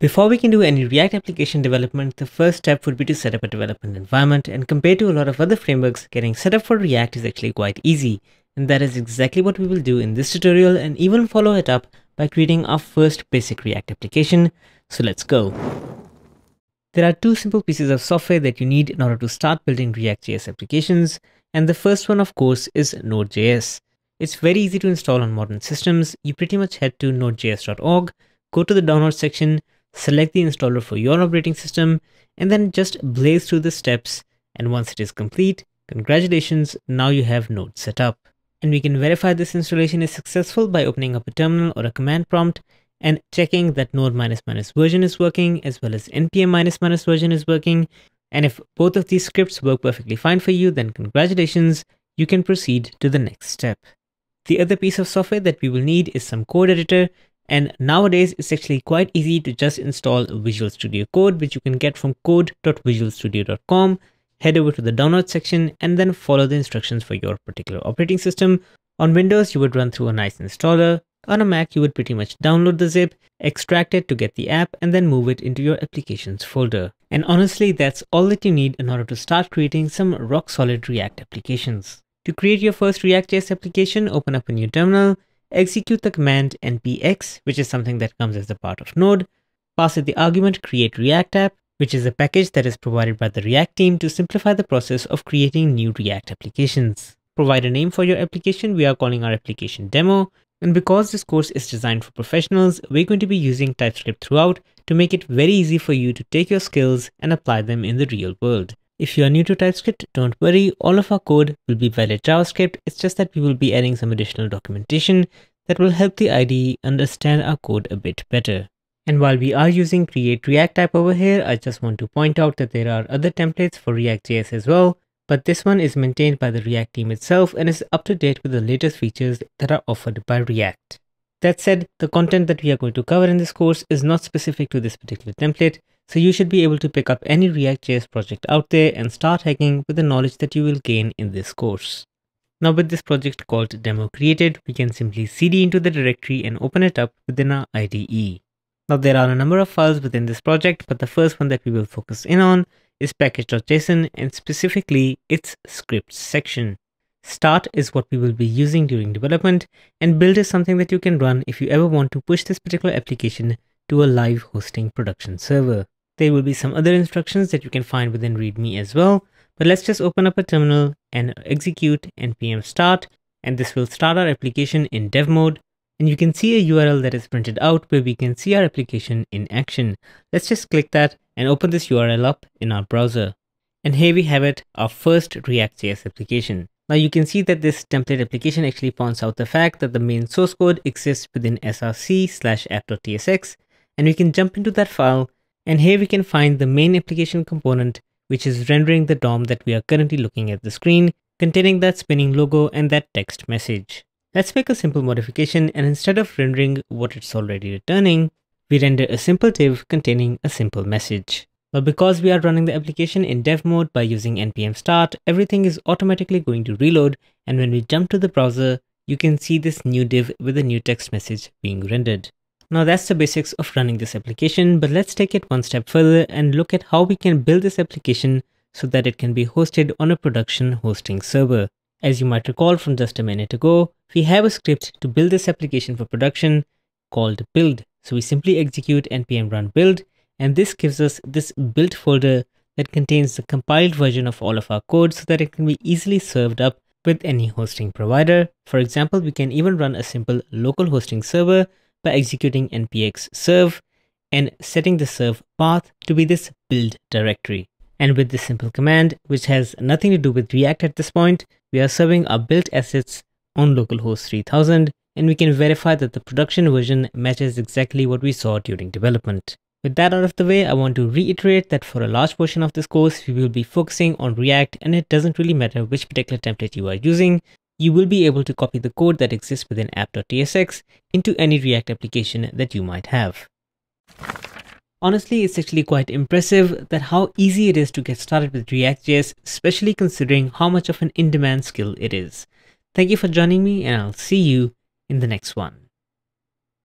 Before we can do any React application development, the first step would be to set up a development environment and compared to a lot of other frameworks, getting set up for React is actually quite easy. And that is exactly what we will do in this tutorial and even follow it up by creating our first basic React application. So let's go. There are two simple pieces of software that you need in order to start building React.js applications. And the first one, of course, is Node.js. It's very easy to install on modern systems. You pretty much head to nodejs.org, go to the download section, select the installer for your operating system, and then just blaze through the steps. And once it is complete, congratulations, now you have Node set up. And we can verify this installation is successful by opening up a terminal or a command prompt and checking that node minus minus version is working as well as npm minus minus version is working. And if both of these scripts work perfectly fine for you, then congratulations, you can proceed to the next step. The other piece of software that we will need is some code editor and nowadays, it's actually quite easy to just install Visual Studio Code, which you can get from code.visualstudio.com. Head over to the download section and then follow the instructions for your particular operating system. On Windows, you would run through a nice installer. On a Mac, you would pretty much download the zip, extract it to get the app, and then move it into your applications folder. And honestly, that's all that you need in order to start creating some rock solid React applications. To create your first React.js application, open up a new terminal, execute the command npx, which is something that comes as a part of Node, pass it the argument create React app, which is a package that is provided by the React team to simplify the process of creating new React applications. Provide a name for your application, we are calling our application demo, and because this course is designed for professionals, we're going to be using TypeScript throughout to make it very easy for you to take your skills and apply them in the real world. If you are new to TypeScript, don't worry, all of our code will be valid JavaScript, it's just that we will be adding some additional documentation that will help the IDE understand our code a bit better. And while we are using create react type over here, I just want to point out that there are other templates for React.js as well, but this one is maintained by the React team itself and is up to date with the latest features that are offered by React. That said, the content that we are going to cover in this course is not specific to this particular template, so you should be able to pick up any React.js project out there and start hacking with the knowledge that you will gain in this course. Now with this project called demo created, we can simply cd into the directory and open it up within our IDE. Now there are a number of files within this project, but the first one that we will focus in on is package.json and specifically its scripts section. Start is what we will be using during development and build is something that you can run if you ever want to push this particular application to a live hosting production server. There will be some other instructions that you can find within README as well. But let's just open up a terminal and execute npm start. And this will start our application in dev mode. And you can see a URL that is printed out where we can see our application in action. Let's just click that and open this URL up in our browser. And here we have it, our first React.js application. Now you can see that this template application actually points out the fact that the main source code exists within src slash app.tsx and we can jump into that file and here we can find the main application component, which is rendering the DOM that we are currently looking at the screen, containing that spinning logo and that text message. Let's make a simple modification and instead of rendering what it's already returning, we render a simple div containing a simple message. But because we are running the application in dev mode by using npm start, everything is automatically going to reload and when we jump to the browser, you can see this new div with a new text message being rendered. Now that's the basics of running this application, but let's take it one step further and look at how we can build this application so that it can be hosted on a production hosting server. As you might recall from just a minute ago, we have a script to build this application for production called build. So we simply execute npm run build and this gives us this build folder that contains the compiled version of all of our code so that it can be easily served up with any hosting provider. For example, we can even run a simple local hosting server by executing npx serve and setting the serve path to be this build directory. And with this simple command, which has nothing to do with React at this point, we are serving our built assets on localhost 3000 and we can verify that the production version matches exactly what we saw during development. With that out of the way, I want to reiterate that for a large portion of this course, we will be focusing on React and it doesn't really matter which particular template you are using you will be able to copy the code that exists within app.tsx into any React application that you might have. Honestly, it's actually quite impressive that how easy it is to get started with React.js, especially considering how much of an in-demand skill it is. Thank you for joining me and I'll see you in the next one.